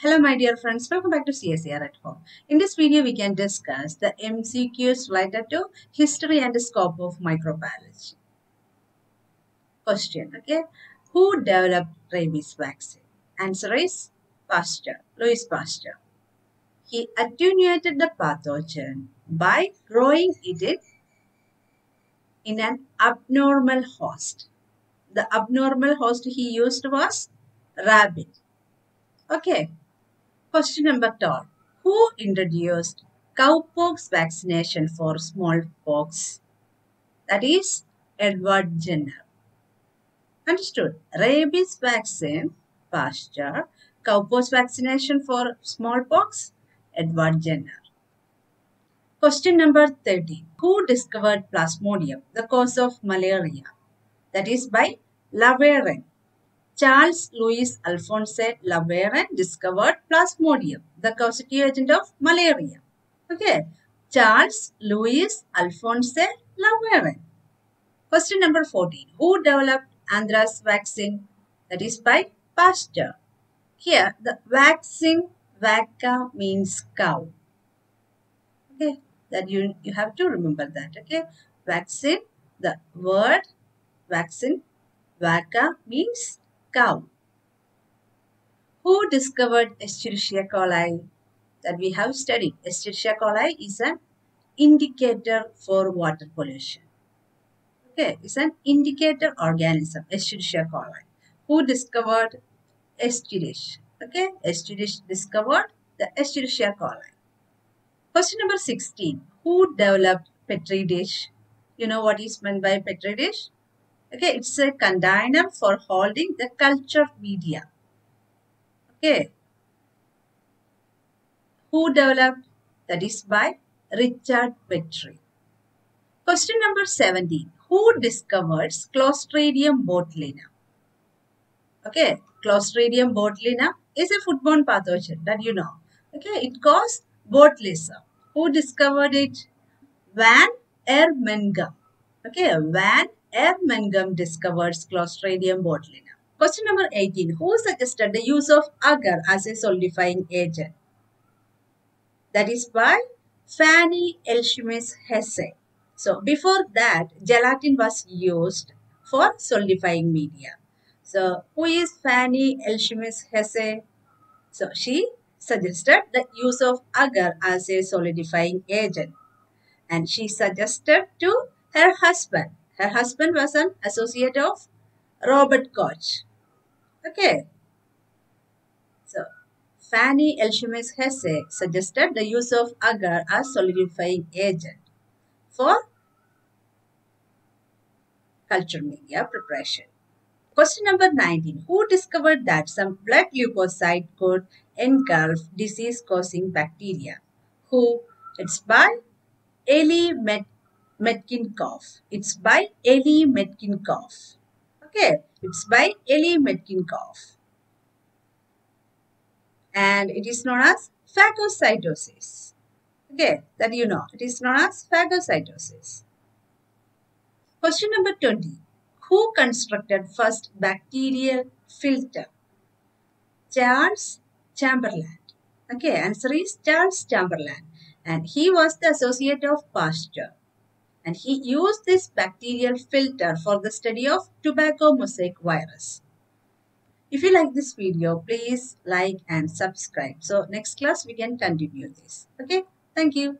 Hello my dear friends, welcome back to CSIR at home. In this video we can discuss the MCQs related to history and scope of microbiology. Question, okay. Who developed rabies vaccine? Answer is Pasteur, Louis Pasteur. He attenuated the pathogen by growing it in an abnormal host. The abnormal host he used was rabbit. Okay. Question number 12. Who introduced cowpox vaccination for smallpox? That is Edward Jenner. Understood? Rabies vaccine, Pasteur. Cowpox vaccination for smallpox, Edward Jenner. Question number 13. Who discovered Plasmodium, the cause of malaria? That is by Laveran. Charles Louis Alphonse Laveran discovered Plasmodium, the causative agent of malaria. Okay. Charles Louis Alphonse Laveran. Question number 14. Who developed anthrax vaccine? That is by Pasteur. Here, the vaccine vacca means cow. Okay, that you, you have to remember that. Okay, vaccine, the word vaccine vacca means cow. Who discovered Escherichia coli? That we have studied. Escherichia coli is an indicator for water pollution. Okay, it's an indicator organism, Escherichia coli. Who discovered Escherichia? Okay, Escherich discovered the Escherichia coli. Question number 16. Who developed Petri dish? You know what is meant by Petri dish? Okay, it's a container for holding the culture media. Okay. Who developed? That is by Richard Petri. Question number 17. Who discovered Clostridium botulinum? Okay, Clostridium botulinum is a foodborne pathogen that you know. Okay, it caused botulism. Who discovered it? Van Ermengem. Okay, Van Ermengem discovers Clostridium botulinum. Question number 18. Who suggested the use of agar as a solidifying agent? That is by Fanny Eilshemius Hesse. So, before that, gelatin was used for solidifying media. So, who is Fanny Eilshemius Hesse? So, she suggested the use of agar as a solidifying agent. And she suggested to her husband. Her husband was an associate of Robert Koch. Okay. So, Fanny Eilshemius Hesse uh, suggested the use of agar as solidifying agent for culture media preparation. Question number 19. Who discovered that some blood leukocyte could engulf disease-causing bacteria? Who? It's by Eli Met Metchnikoff. It's by Eli Metchnikoff. Okay, it's by Eli Metchnikoff. And it is known as phagocytosis. Okay, that you know. It is known as phagocytosis. Question number 20. Who constructed first bacterial filter? Charles Chamberland. Okay, answer is Charles Chamberland. And he was the associate of Pasteur. And he used this bacterial filter for the study of tobacco mosaic virus. If you like this video, please like and subscribe. So next class we can continue this. Okay, thank you.